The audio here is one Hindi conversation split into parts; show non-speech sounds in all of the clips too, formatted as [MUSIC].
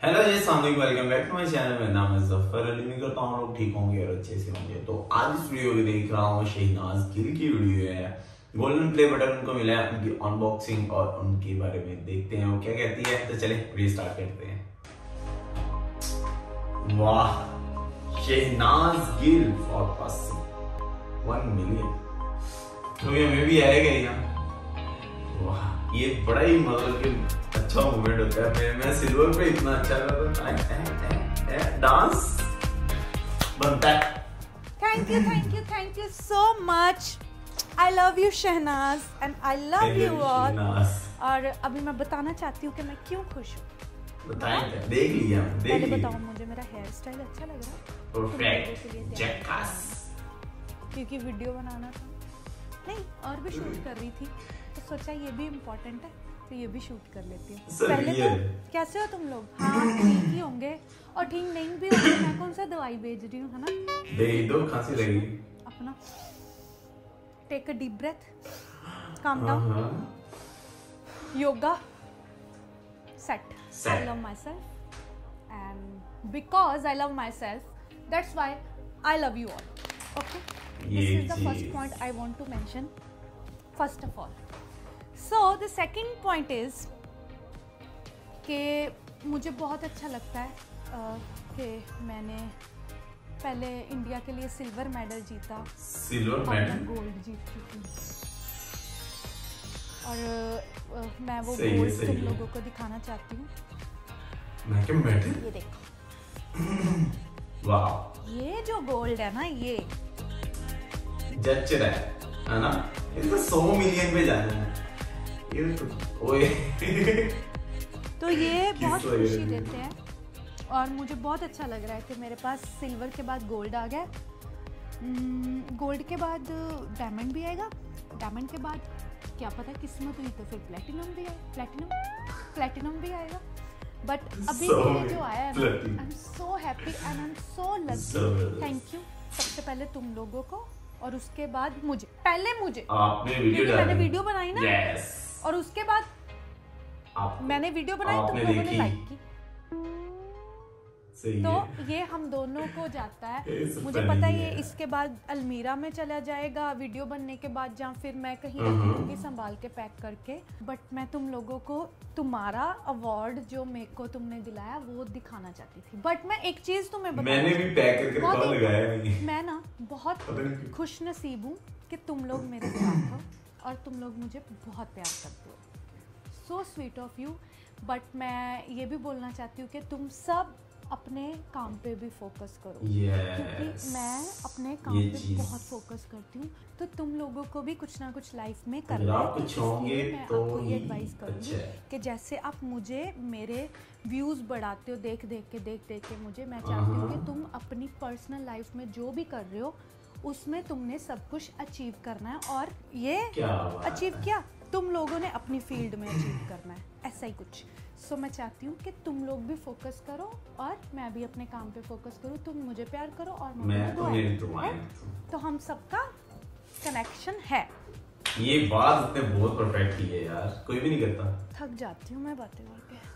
हेलो जी सामने welcome back to my channel मेरा नाम है ज़फ़र अली उम्मीद करता हूँ लोग ठीक होंगे और अच्छे से होंगे। तो आज इस वीडियो को देख रहा हूँ शहनाज गिल की वीडियो है। गोल्डन प्ले बटन उनको मिला है उनकी अनबॉक्सिंग और उनके बारे में देखते हैं। वो क्या कहती है? तो चले वीडियो स्टार्ट करते हैं। वाह Shehnaaz Gill for passing one million तो ये हमें भी आएगा ही ना। वाह, ये बड़ा ही मतलब अच्छा मूवमेंट होता है। मैं मैं सिल्वर पे इतना अच्छा करता हूँ डांस बनता है। Thank you, thank you, thank you so much. I love you, Shehnaaz, I love you all. नास और अभी मैं बताना चाहती हूँ कि मैं क्यों खुश हूँ? देख लिया पहले बताओ मुझे मेरा हेयर स्टाइल अच्छा लग रहा है। क्योंकि वीडियो बनाना था। नहीं और भी शूट कर रही थी। तो सोचा ये भी इम्पोर्टेंट है। तो ये भी शूट कर लेती हूँ। पहले तो कैसे हो तुम लोग? हाँ ठीक ही होंगे। और ठीक नहीं भी होंगे मैं कौन सा दवाई भेज रही हूँ है ना? अपना। Take a deep breath calm down yoga set I love myself and because I love myself that's why I love you all okay this is the first point I want to mention first of all so the second point is कि मुझे बहुत अच्छा लगता है कि मैंने पहले इंडिया के लिए सिल्वर मेडल जीता। सिल्वर मेडल गोल्ड जीत चुकी और मैं वो गोल्ड तुम लोगों को दिखाना चाहती हूँ। मैं क्या मेडल ये देखो। वाह। ये जो गोल्ड है ना ये। जच रहा है है ना? तो 100 मिलियन पे जाना है। ये तो ओए तो ये [LAUGHS] बहुत खुशी देते हैं। और मुझे बहुत अच्छा लग रहा है कि मेरे पास सिल्वर के बाद गोल्ड आ गया। गोल्ड के बाद डायमंड भी आएगा। डायमंड के बाद क्या पता किस्मत हुई तो फिर प्लेटिनम भी आए। प्लेटिनम प्लेटिनम भी आएगा। बट अभी So ये जो आया है I am so happy and I am so lucky thank you सबसे पहले तुम लोगों को और उसके बाद मुझे। पहले मुझे। आपने वीडियो मैंने वीडियो बनाई ना। यस और उसके बाद मैंने वीडियो बनाई तुम लोगों ने लाइक की। तो ये हम दोनों को जाता है। [LAUGHS] मुझे पता है ये इसके बाद अलमीरा में चला जाएगा वीडियो बनने के बाद जहाँ फिर मैं कहीं हम्म। रखूँगी संभाल के पैक करके। बट मैं तुम लोगों को तुम्हारा अवार्ड जो मेरे को तुमने दिलाया वो दिखाना चाहती थी। बट मैं एक चीज़ तुम्हें मैंने भी पैक करके लगाया मैं ना बहुत। खुश नसीब हूँ कि तुम लोग मेरे [CLEARS THROAT] साथ हो। और तुम लोग मुझे बहुत प्यार करते हो। So sweet of you but मैं ये भी बोलना चाहती हूँ कि तुम सब अपने काम पे भी फोकस करो। yes. क्योंकि मैं अपने काम पे बहुत फोकस करती हूँ। तो तुम लोगों को भी कुछ ना कुछ लाइफ में करना है। कुछ होंगे मैं तो आपको ये एडवाइस करूँगी अच्छा कि जैसे आप मुझे मेरे व्यूज़ बढ़ाते हो देख देख के देख देख के मुझे मैं चाहती हूँ कि हाँ। तुम अपनी पर्सनल लाइफ में जो भी कर रहे हो उसमें तुमने सब कुछ अचीव करना है और ये क्या अचीव किया। तुम लोगों ने अपनी फ़ील्ड में अचीव करना है। ऐसा ही कुछ। सो so, मैं चाहती हूँ कि तुम लोग भी फोकस करो और मैं भी अपने काम पे फोकस करूँ। तुम मुझे प्यार करो और मैं तो? तो हम सबका कनेक्शन है। ये बात उसने बहुत परफेक्ट की है यार। कोई भी नहीं करता। थक जाती हूँ मैं बातें करके।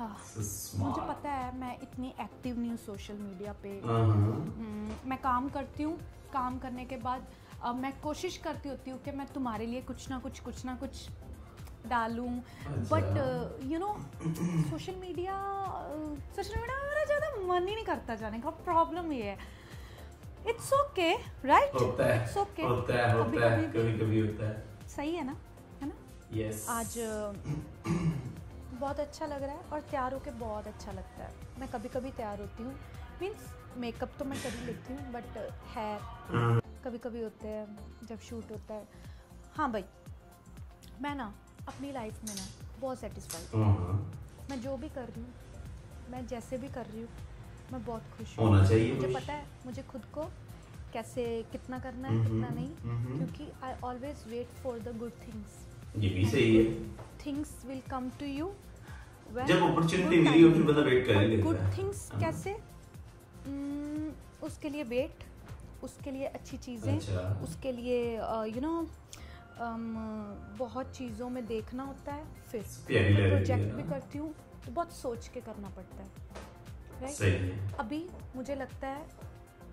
हाँ। मुझे पता है मैं इतनी एक्टिव नहीं हूँ सोशल मीडिया पे। हाँ, हम्म, मैं काम करती हूँ काम करने के बाद अब मैं कोशिश करती होती हूँ कि मैं तुम्हारे लिए कुछ ना कुछ कुछ ना कुछ डालूं। But you know social media social media मेरा ज़्यादा मन ही नहीं करता जाने का। प्रॉब्लम ये है। It's okay right it's okay होता होता कभी कभी होता है। सही है ना? है ना? यस आज बहुत अच्छा लग रहा है और तैयार होकर बहुत अच्छा लगता है। मैं कभी कभी तैयार होती हूँ। मीन्स मेकअप तो मैं कर ही लेती हूँ बट हेयर कभी कभी होते हैं जब शूट होता है। हाँ भाई मैं ना अपनी लाइफ में ना बहुत सेटिस्फाइड हूँ। मैं जो भी कर रही हूँ मैं जैसे भी कर रही हूँ मैं बहुत खुश हूँ। मुझे पता है मुझे खुद को कैसे कितना करना है हम्म, कितना नहीं हम्म। क्योंकि I always wait for the good things ये भी सही है। Things will come to you जब अपॉर्चुनिटी मिली हो फिर बंदा वेट कर ही लेता गुड थिंग्स हाँ। कैसे? Hmm, उसके लिए वेट उसके लिए अच्छी चीज़ें अच्छा। उसके लिए यू नो बहुत चीज़ों में देखना होता है फिर है प्रोजेक्ट भी करती हूँ तो बहुत सोच के करना पड़ता है। राइट अभी मुझे लगता है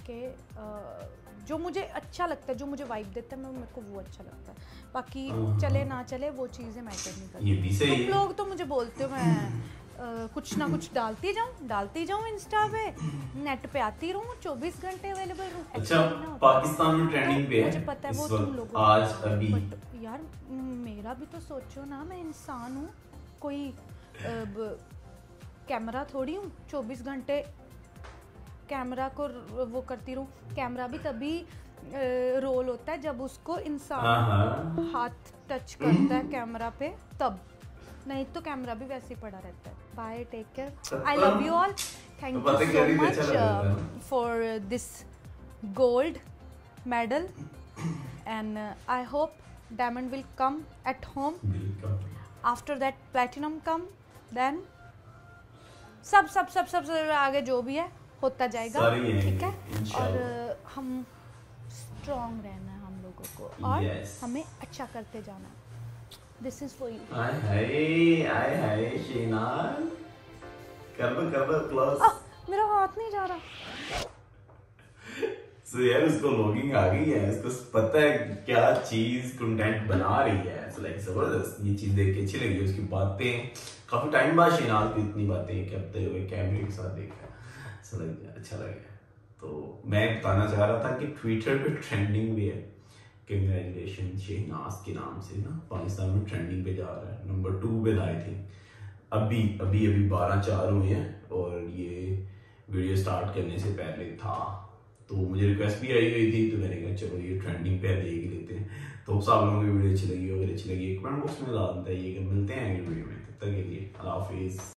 कि जो मुझे अच्छा लगता है जो मुझे वाइब देता है मैं मेरे को वो अच्छा लगता है। बाकी हाँ। चले ना चले वो चीज़ें मैटर नहीं करती। तुम लोग तो मुझे बोलते हो मैं अ, कुछ ना कुछ डालती जाऊँ डालती जाऊँ इंस्टा पे नेट पे आती रहूँ चौबीस घंटे अवेलेबल रहूँ। अच्छा है। पाकिस्तान में ट्रेंडिंग पे है मुझे पता है वो तुम लोगों आज अभी। बट यार मेरा भी तो सोचो ना मैं इंसान हूँ कोई कैमरा थोड़ी हूँ चौबीस घंटे कैमरा को वो करती रहूँ। कैमरा भी तभी रोल होता है जब उसको हाँ इंसान हाँ हाथ टच करता है कैमरा पे तब। नहीं तो कैमरा भी वैसे ही पड़ा रहता है। Bye take care I love you all thank you so much. For this gold medal and I hope diamond will come at home. बिल्कुल after that platinum come then सब सब सब सब सब आगे जो भी है होता जाएगा। ठीक है? और हम स्ट्रॉन्ग रहना है हम लोगों को। और Yes. हमें अच्छा करते जाना दिस इज़ फॉर यू आय हाय आय हाय शेनाज कर दो कर क्लोज मेरा हाथ नहीं जा रहा। [LAUGHS] सो यार उसको लॉगिंग आ गई है। उसको पता है क्या चीज़ कंटेंट बना रही है। सो लाइक ज़बरदस्त ये चीज़ देख के अच्छी लगी। उसकी बातें काफ़ी टाइम बाद शेनाज की इतनी बातें करते हुए कैमरे के साथ देखा। सो लाइक अच्छा लगा तो मैं बताना चाह रहा था कि ट्विटर पे ट्रेंडिंग भी है। कंग्रेचुलेशन शहनाज के नाम से ना पाकिस्तान में ट्रेंडिंग पे जा रहा है। नंबर टू पे आई थिंक अभी अभी अभी बारह चार हुए हैं और ये वीडियो स्टार्ट करने से पहले था। तो मुझे रिक्वेस्ट भी आई हुई थी तो मैंने कहा, चलो, ये ट्रेंडिंग पे देख लेते हैं। तो सब लोगों की वीडियो अच्छी लगी अगर अच्छी लगी। कमेंट बॉक्स में ला देता ये कि मिलते हैं अगली वीडियो में। तब तक के लिए, अल्लाह हाफिज़।